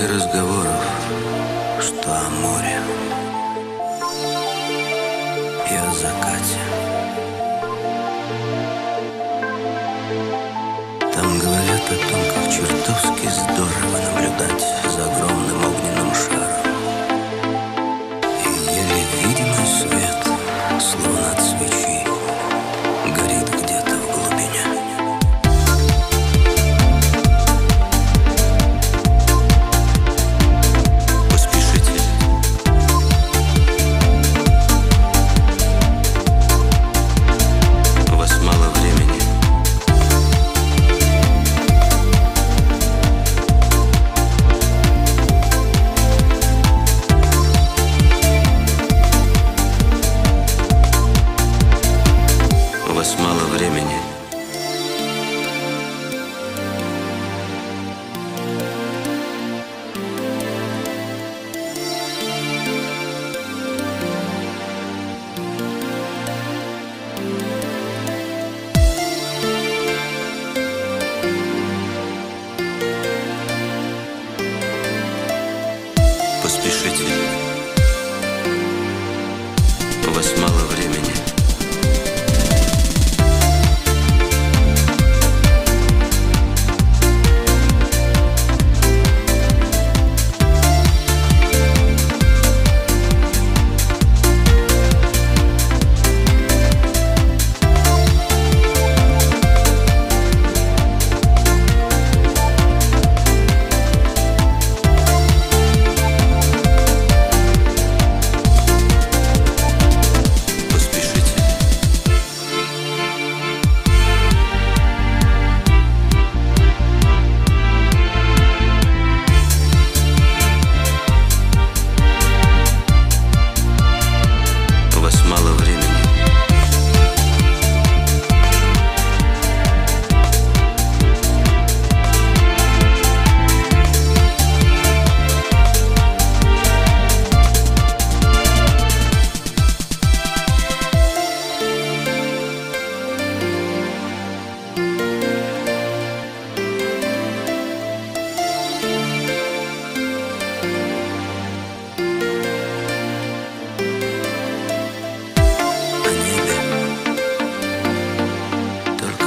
и разговоров, что о море и о закате. Там говорят о том, как чертовски здорово наблюдать was my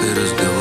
It is good.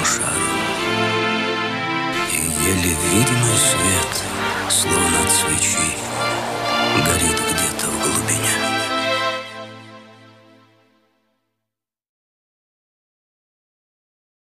земному шару. И еле видимый свет, словно от свечи, горит